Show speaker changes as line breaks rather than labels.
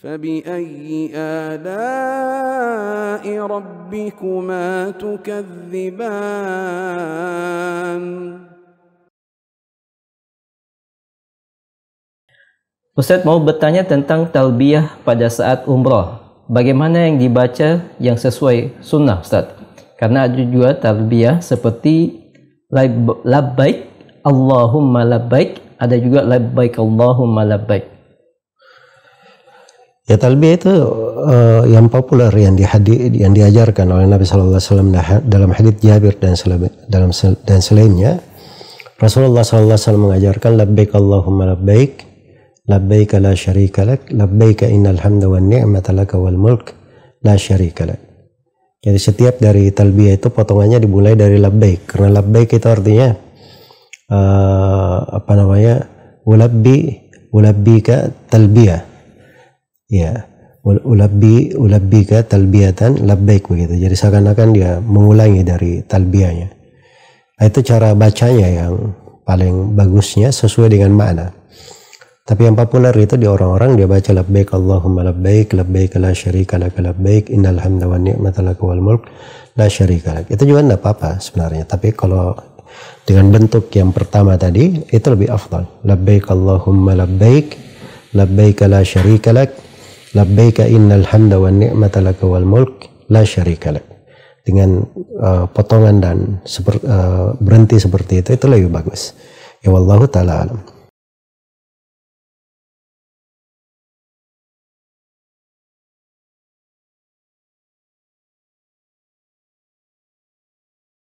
فبأي آلاء ربكما تكذبان
Ustaz mau bertanya tentang talbiyah pada saat umrah. Bagaimana yang dibaca yang sesuai sunnah Ustaz? Karena ada juga talbiyah seperti labbaik Allahumma labbaik, ada juga labbaik Allahumma labbaik.
Ya talbiyah itu uh, yang populer yang dihadi, yang diajarkan oleh Nabi Shallallahu Alaihi Wasallam dalam hadits Jabir dan dalam dan selainnya. Rasulullah Shallallahu Alaihi Wasallam mengajarkan labbaik Allahumma labbaik labbaik la syarika lak labbaik innal hamda wan ni'mata laka wal mulk la syarika lak jadi setiap dari talbiyah itu potongannya dimulai dari labbaik karena labbaik itu artinya uh, apa namanya ulabbi ulabbika talbiyah ya ulabbi ulabbika talbiyatan labbaik begitu jadi seakan-akan dia mengulangi dari talbiyahnya nah, itu cara bacanya yang paling bagusnya sesuai dengan makna tapi yang populer itu di orang-orang dia baca labbaik Allahumma labbaik labbaik la syarika lak labbaik innal hamda wan ni'mata lak wal mulk la syarika lak. Itu juga enggak apa-apa sebenarnya. Tapi kalau dengan bentuk yang pertama tadi itu lebih afdal. Labbaik Allahumma labbaik labbaik la syarika lak labbaik innal hamda wan ni'mata lak wal mulk la syarika lak. Dengan uh, potongan dan seper, uh, berhenti seperti itu itu lebih bagus. Ya wallahu taala alam.